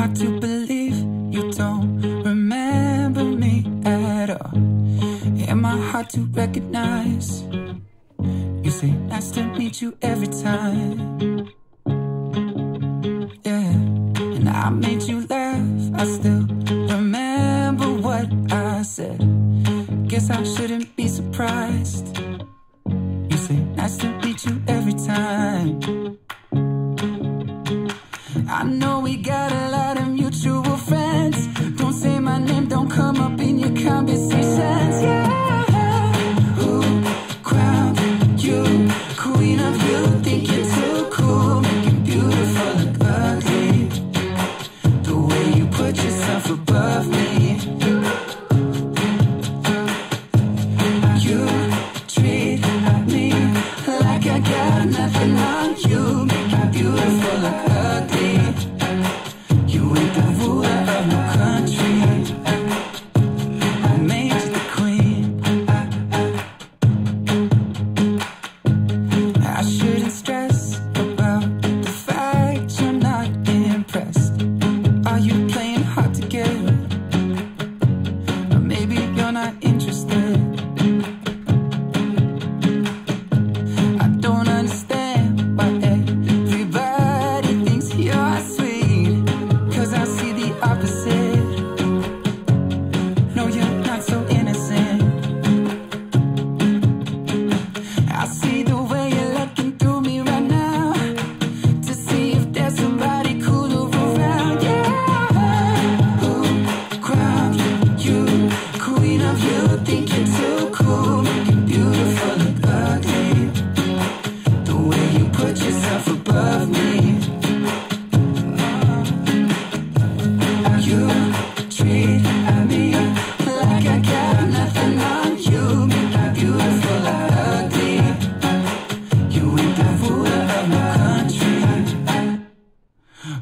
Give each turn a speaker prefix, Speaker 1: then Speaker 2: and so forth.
Speaker 1: hard to believe you don't remember me at all. Am I hard to recognize? You say nice to meet you every time. Yeah, and I made you laugh. I still remember what I said. Guess I shouldn't be surprised. You say nice to meet you every time.